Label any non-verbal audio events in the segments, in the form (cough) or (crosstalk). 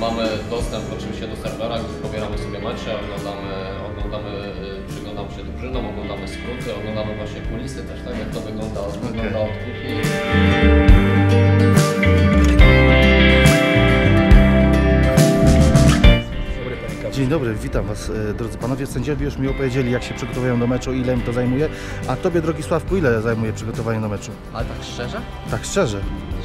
Mamy dostęp oczywiście do serwera, gdzie pobieramy sobie mecze, oglądamy, oglądamy, e, przyglądamy się drużynom, oglądamy skróty, oglądamy właśnie kulisy też, tak jak to wygląda, wygląda od kuchni. Dzień dobry, witam Was e, drodzy panowie. Sędziowie już mi opowiedzieli jak się przygotowują do meczu, ile im to zajmuje. A Tobie drogi Sławku, ile zajmuje przygotowanie do meczu? Ale tak szczerze? Tak szczerze.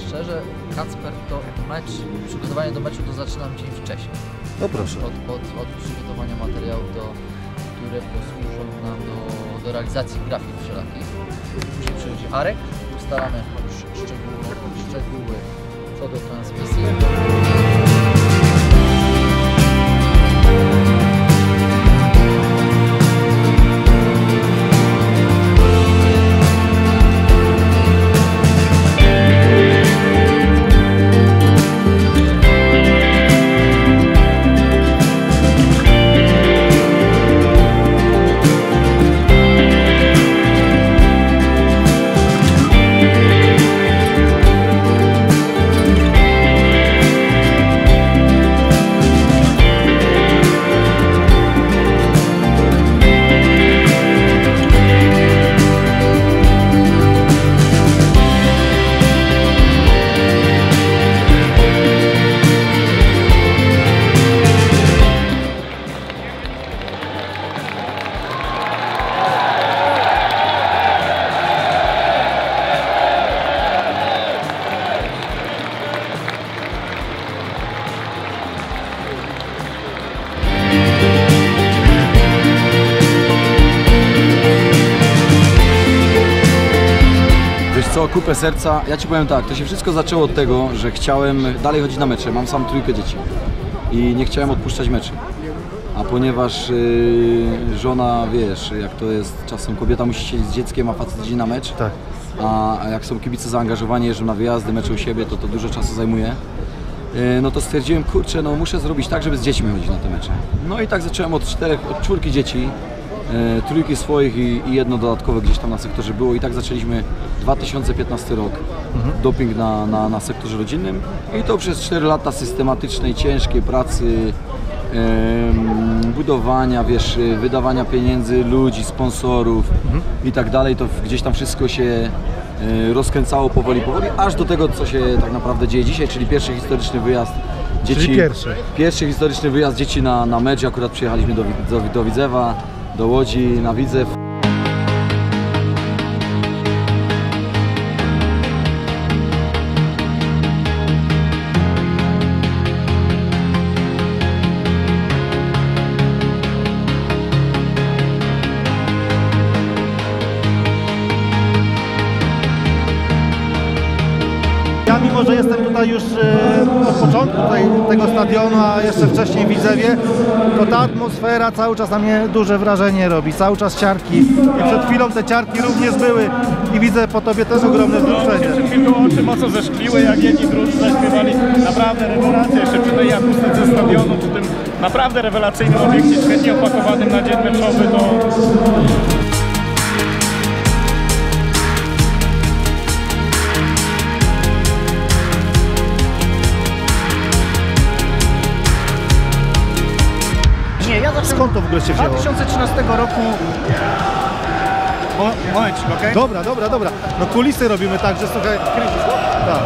Szczerze, Kacper, to mecz, przygotowanie do meczu to zaczynam dzień wcześniej. No proszę. Od, od, od przygotowania materiałów, do, które posłużą nam do, do realizacji grafik wszelakich. Później przychodzi Arek, ustalamy już szczegóły, szczegóły co do transmisji. Co, kupę serca, ja ci powiem tak, to się wszystko zaczęło od tego, że chciałem dalej chodzić na mecze, mam sam trójkę dzieci i nie chciałem odpuszczać meczy. A ponieważ yy, żona, wiesz, jak to jest, czasem kobieta musi siedzieć z dzieckiem, a facet idzie na mecz, Tak. a, jak są kibice zaangażowani, jeżdżą na wyjazdy, mecze u siebie, to to dużo czasu zajmuje. Yy, No to stwierdziłem, kurczę, no muszę zrobić tak, żeby z dziećmi chodzić na te mecze. No i tak zacząłem od czterech, od czwórki dzieci, trójki swoich i, i jedno dodatkowe gdzieś tam na sektorze było i tak zaczęliśmy 2015 rok doping na, na, na sektorze rodzinnym i to przez 4 lata systematycznej, ciężkiej pracy, budowania, wiesz, wydawania pieniędzy, ludzi, sponsorów i tak dalej, to gdzieś tam wszystko się e, rozkręcało powoli, powoli, aż do tego, co się tak naprawdę dzieje dzisiaj, czyli pierwszy historyczny wyjazd dzieci. Czyli pierwszy. Pierwszy historyczny wyjazd dzieci na, na mecz, akurat przyjechaliśmy do, do, do Widzewa, do Łodzi, na Widzew. Ja mimo, że jestem tutaj już początku tutaj, tego stadionu, a jeszcze wcześniej Widzewie, to ta atmosfera cały czas na mnie duże wrażenie robi. Cały czas ciarki. I przed chwilą te ciarki również były. I widzę po Tobie też ogromne wzruszenie. Przed chwilą oczy mocno zeszkliły, jak jedni drudzy zaśpiewali. Naprawdę rewelacja, jeszcze przy tej akustyce stadionu, przy tym naprawdę rewelacyjnym obiekcie, świetnie opakowanym na dzień meczowy, to Skąd to w ogóle się wzięło? 2013 roku. Mo momencik, okej? Dobra, dobra, dobra. No kulisy robimy tak, że słuchaj... Kręcisz? Tak.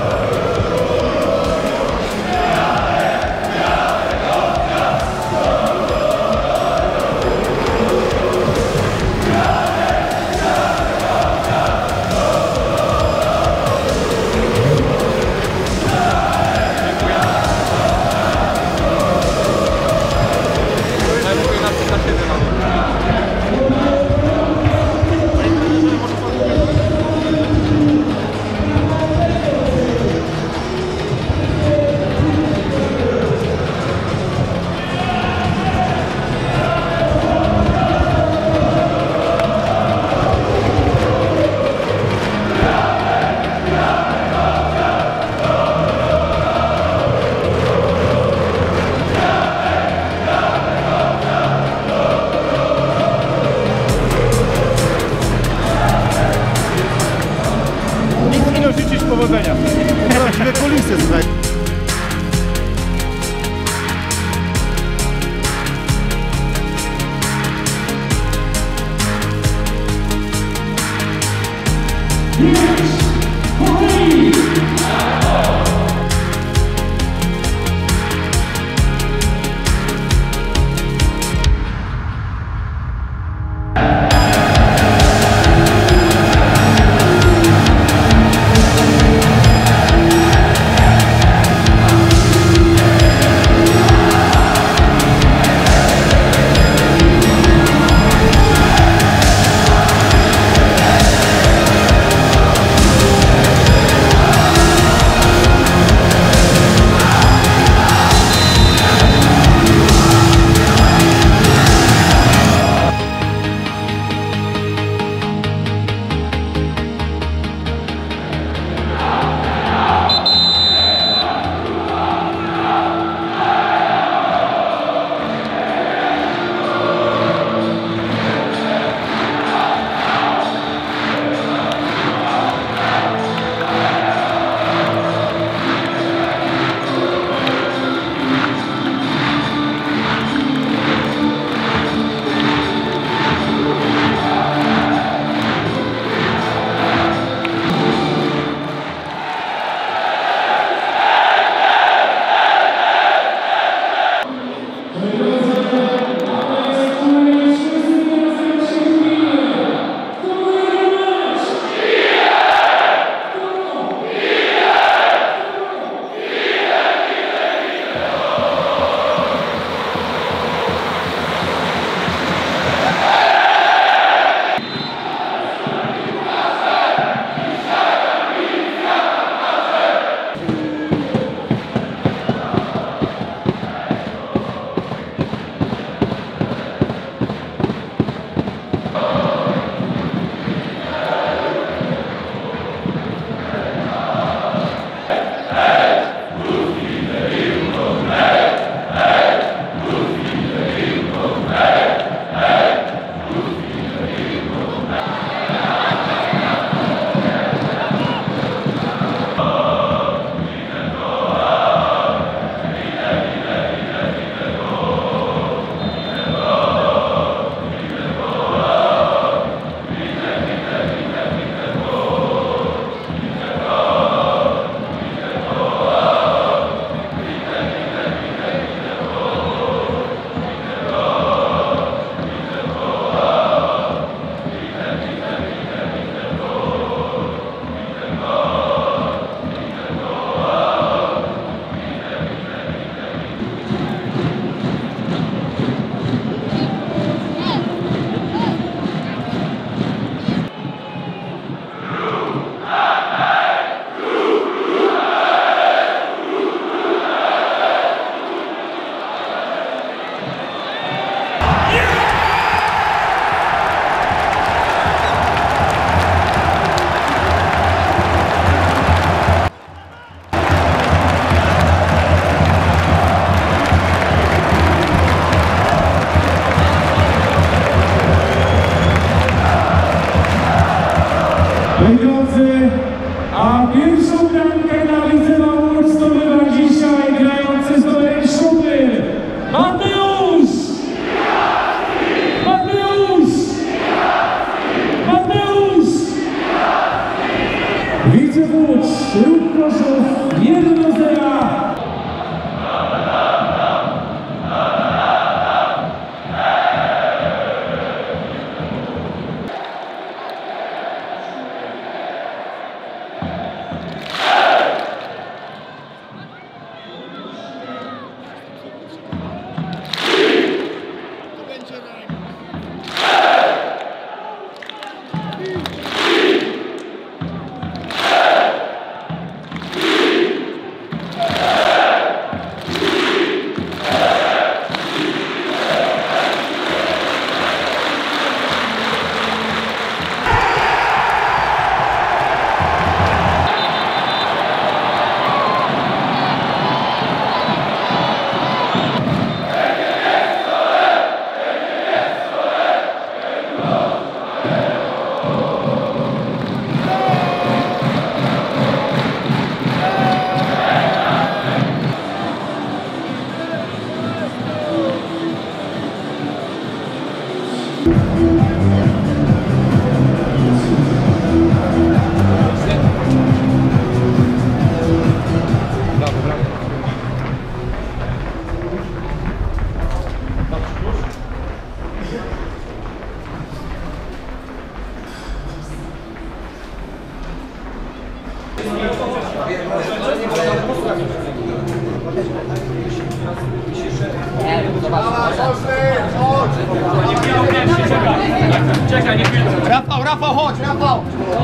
Rafał, Rafał, chodź, Rafał!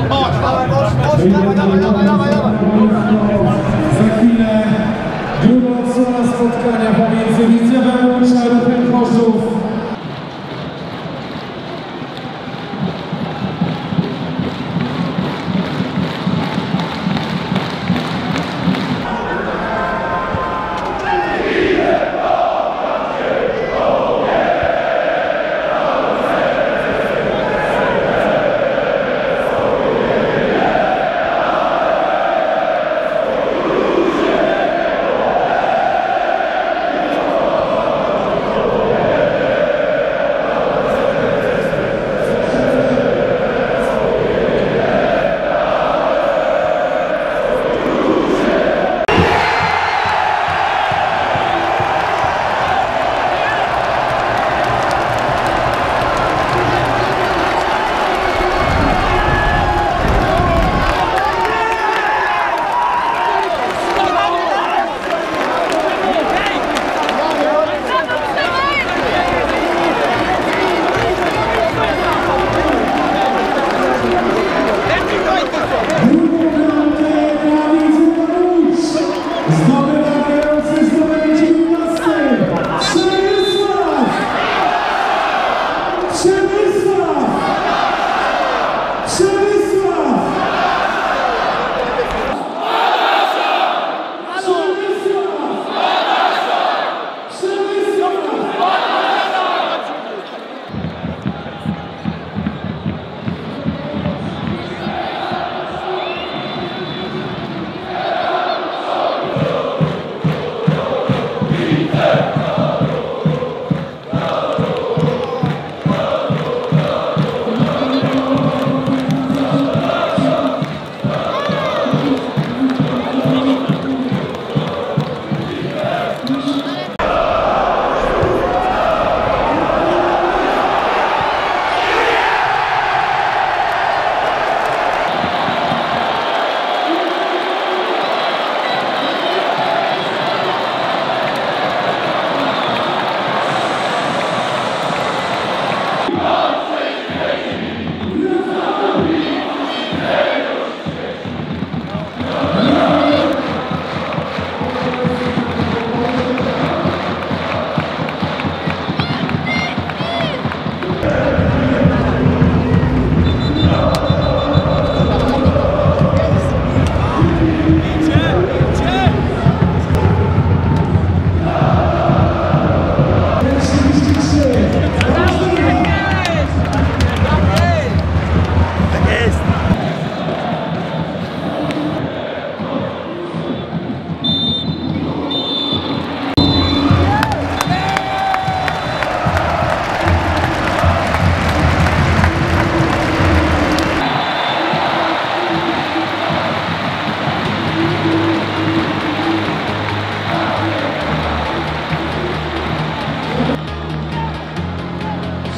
Chodź, dawaj, chodź, dawaj, dawaj, dawaj, dawaj, dawaj. Za chwilę druga odsłona spotkania pomiędzy Widzewem a Ruchem Chorzów.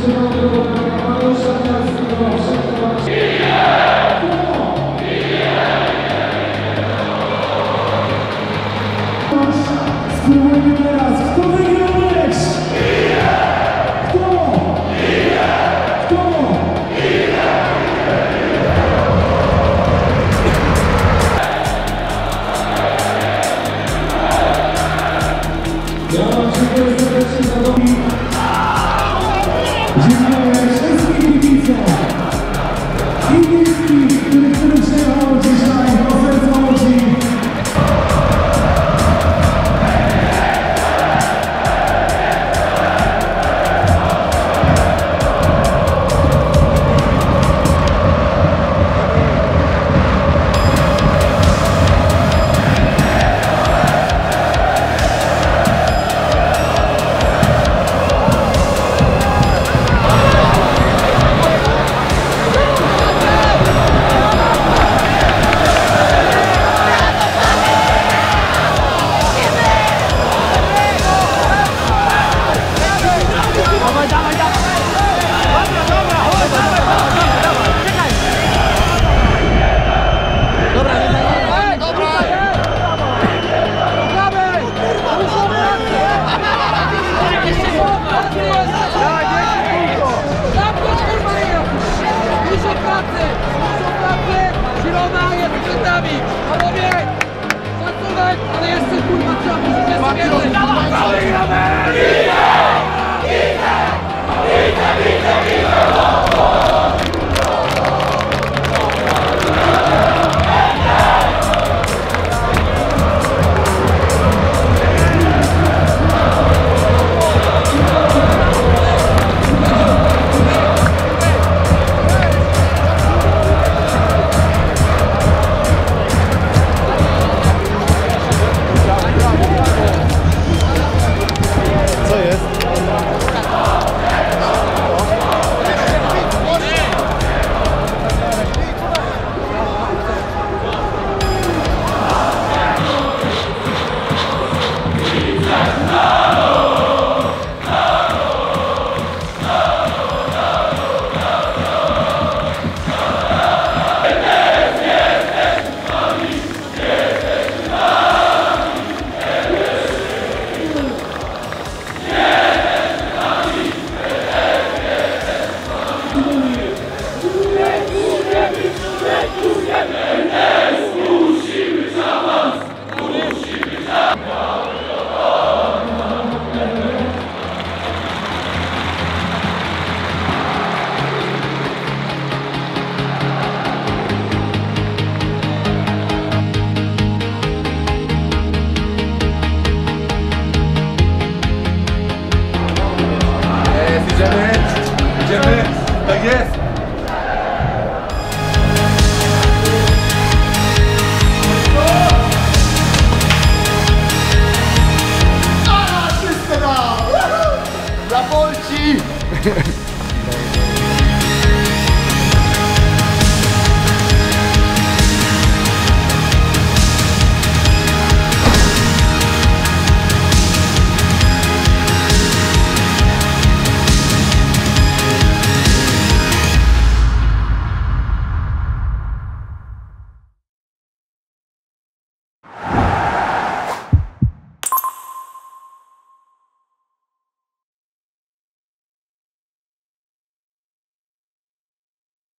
Senhor, nossa, nossa. Bolchi! (laughs)